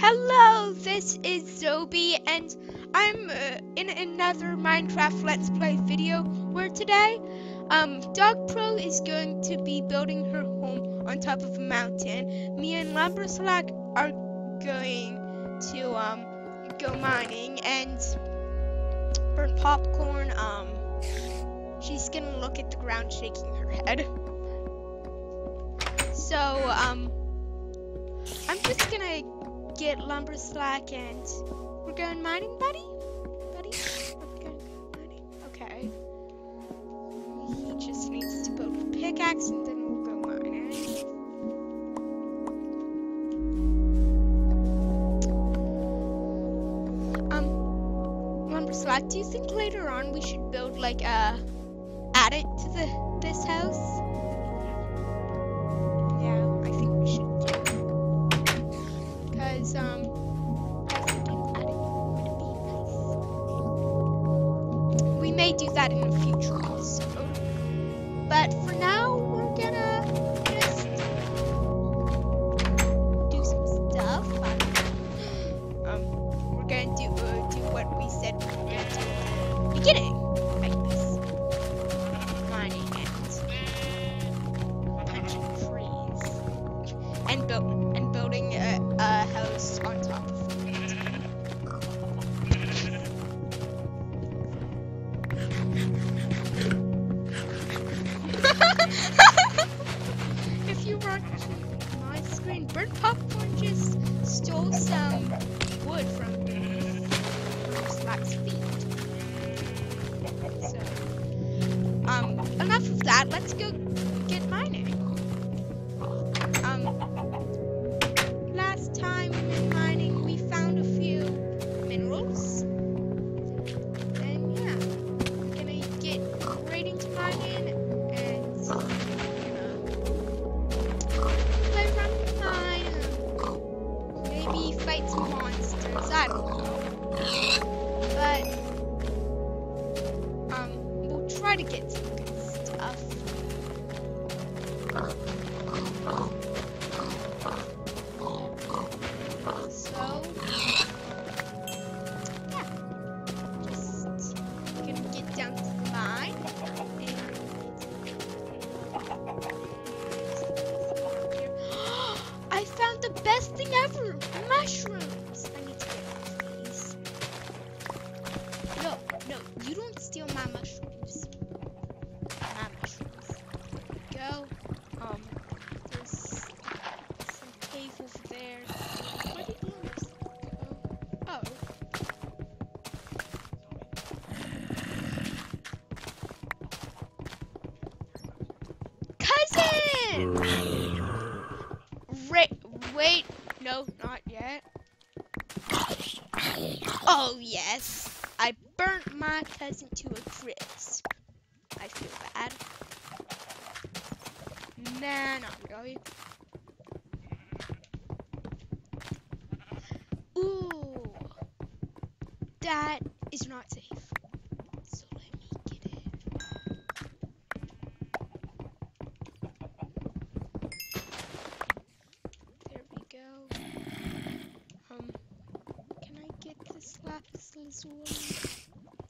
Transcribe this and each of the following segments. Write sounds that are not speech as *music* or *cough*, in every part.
Hello, this is Zobie, and I'm uh, in another Minecraft Let's Play video where today, um, Dog Pro is going to be building her home on top of a mountain. Me and Lumberslack are going to, um, go mining, and Burnt Popcorn, um, she's gonna look at the ground shaking her head. So, um, I'm just gonna get lumber slack and we're going mining, buddy? Buddy? Okay. He just needs to build a pickaxe and then we'll go mining. Um, lumber slack, do you think later on we should build like a attic to the this house? Do that in the future also. That. Let's go get mining. Um, last time in mining, we found a few minerals. And yeah, we're gonna get right into mining and gonna play around the mine. Maybe fight some monsters. I don't know. But um, we'll try to get some good. So, yeah. Just gonna get down to the mine. I found the best thing ever! Mushrooms! I need to get these. No, no, you don't steal my. Burnt my cousin to a crisp. I feel bad. Nah, not really. Ooh. That is not safe. So let me get it. There we go. Um, can I get this lapis lazuli?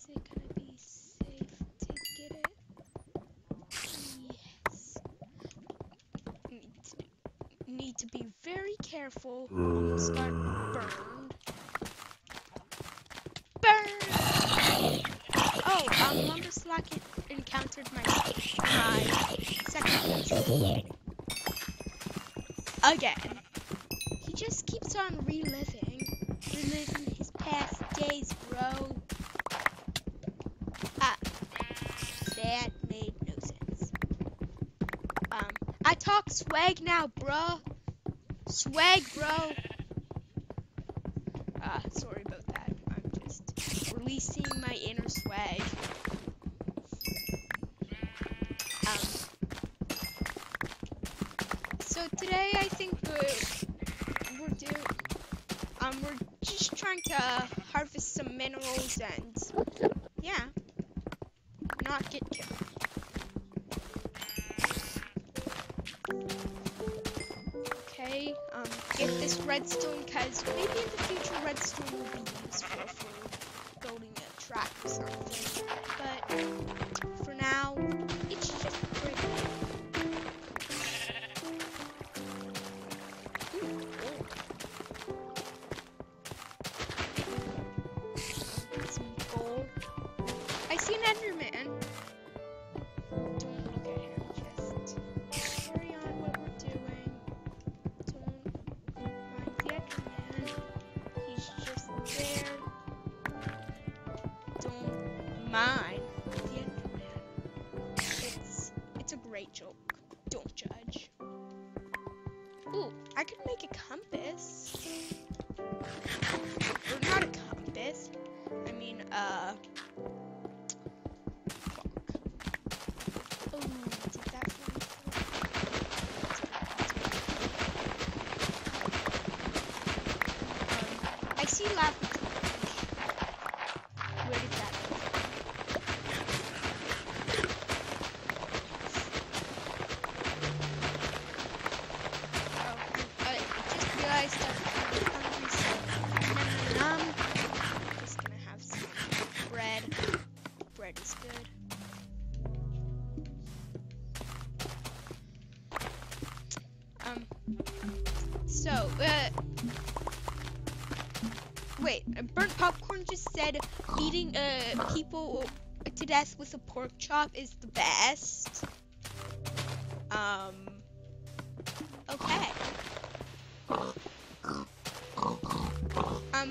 It gonna be safe to get it? Yes. Need to, be very careful. Almost got burned. Burn! Oh, um, Lumberslack encountered my, my second again. He just keeps on reliving, reliving his past days, swag now, bro. Swag, bro. Ah, sorry about that. I'm just releasing my inner swag. Um, so today I think we're, we're do um we're just trying to harvest some minerals and yeah, not get killed. Get this redstone because maybe in the future redstone will be useful for building a track or something. Death with a pork chop is the best. Um, okay. Um,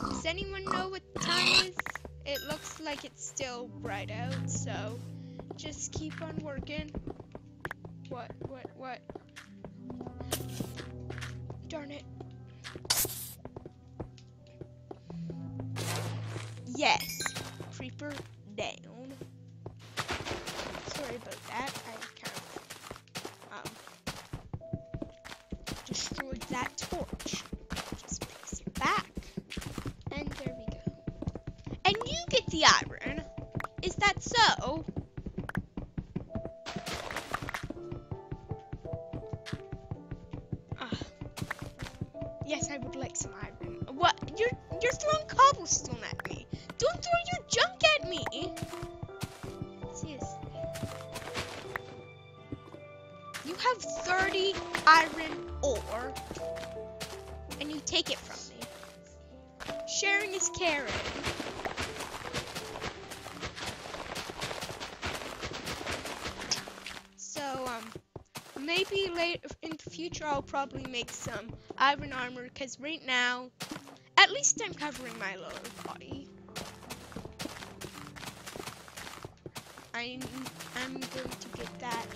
does anyone know what time is? It looks like it's still bright out, so just keep on working. What, what, what? Destroyed that torch. You have 30 iron ore, and you take it from me. Sharing is caring. So, um, maybe later in the future I'll probably make some iron armor, because right now, at least I'm covering my lower body. I'm, I'm going to get that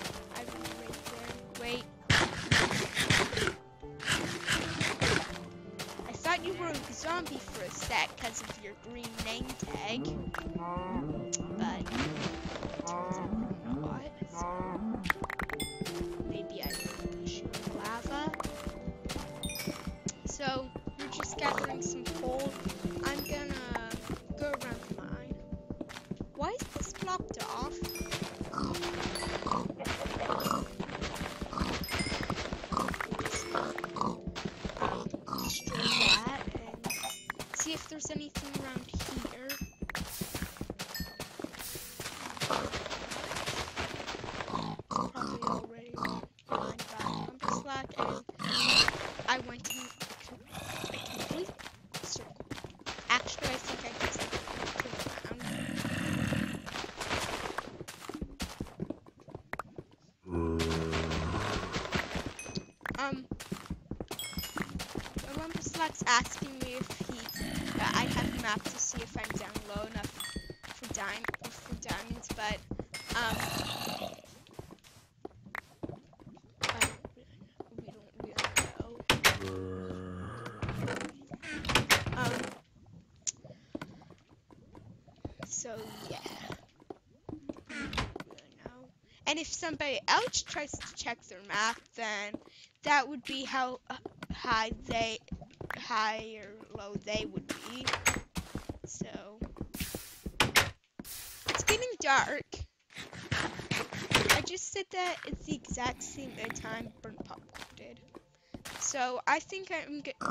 asking me if he, uh, I have a map to see if I'm down low enough for dime for diamonds, but um. Um, so yeah. And if somebody else tries to check their map, then that would be how uh, high they, high or low they would be. So it's getting dark. I just said that it's the exact same time burnt popcorn did. So I think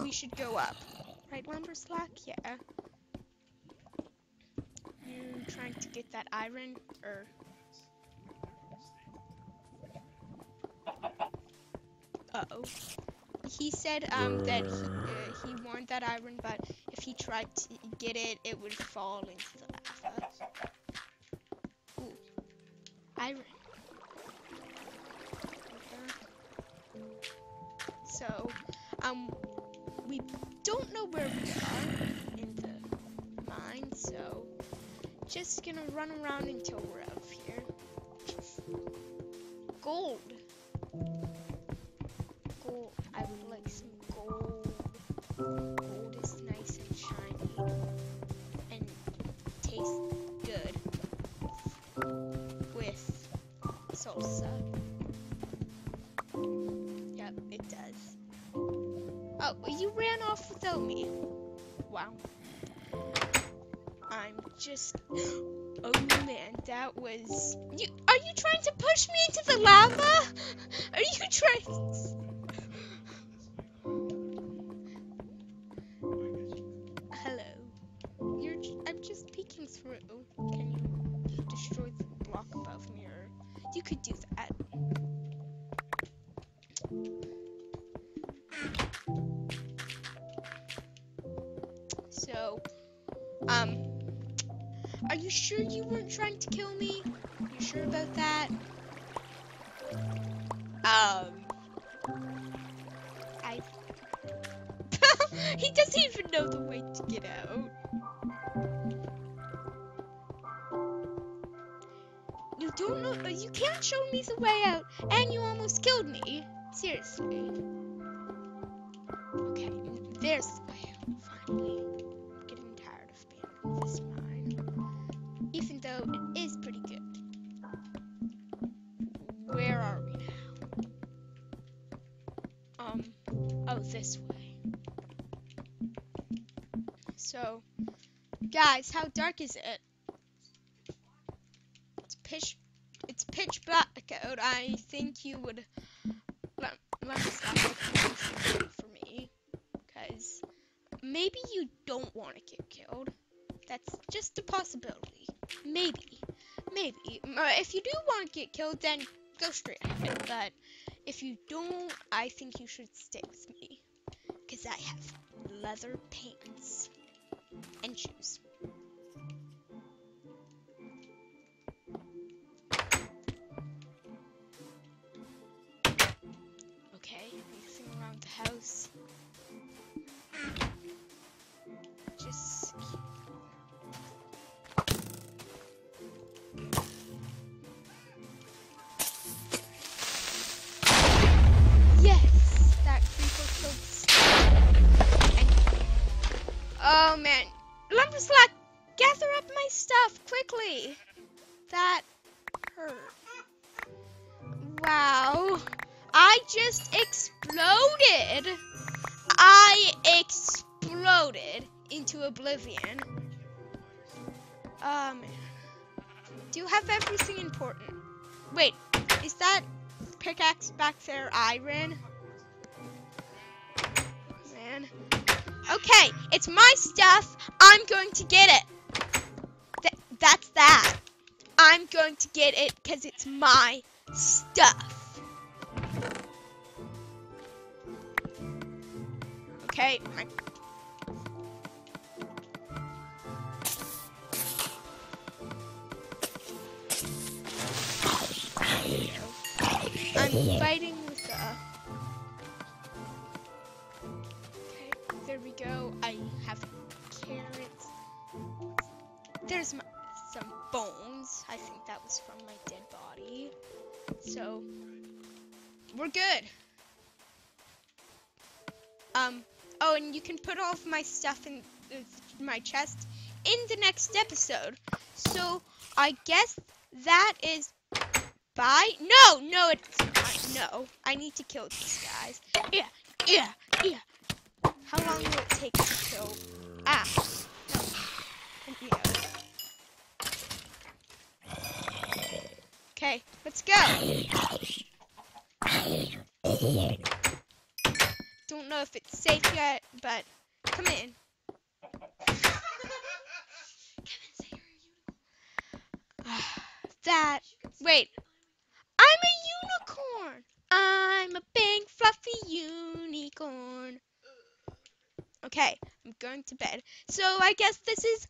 we should go up. Right, Lumber Slack? Yeah. You trying to get that iron? Or... Uh-oh. He said um, that he, uh, he wanted that iron, but if he tried to get it, it would fall into the lava. Ooh. Iron. So, um, we don't know where we are in the mine, so just gonna run around until we're out of here. Gold. Gold. Like some gold. Gold is nice and shiny and tastes good with salsa. Yep, it does. Oh, you ran off without me. Wow. I'm just. *gasps* Oh man, that was. You are you trying to push me into the lava? Are you trying? So, um, are you sure you weren't trying to kill me? You sure about that? Um, I. *laughs* he doesn't even know the way to get out. You don't know. You can't show me the way out, and you almost killed me. Seriously. Okay, there's the way So, guys, how dark is it? It's pitch, it's pitch black out. I think you would let, let me stop for me, because maybe you don't want to get killed. That's just a possibility. Maybe, maybe. Uh, if you do want to get killed, then go straight ahead. But if you don't, I think you should stay with me, because I have leather pants and shoes. Exploded. I exploded into oblivion. Um, do you have everything important? Wait, is that pickaxe back there iron? Man. Okay, it's my stuff. I'm going to get it. Th that's that. I'm going to get it because it's my stuff. Okay, I'm fighting with the. Okay, there we go. I have carrots. There's my, some bones. I think that was from my dead body. So we're good. Um. Oh, and you can put all of my stuff in my chest in the next episode. So I guess that is Bye? No, no, it's. No, I need to kill these guys. Yeah, yeah, yeah. How long will it take to kill? Ah. Okay, let's go. Know if it's safe yet, but come in. that. Wait. I'm a unicorn. I'm a big fluffy unicorn. Okay, I'm going to bed. So I guess this is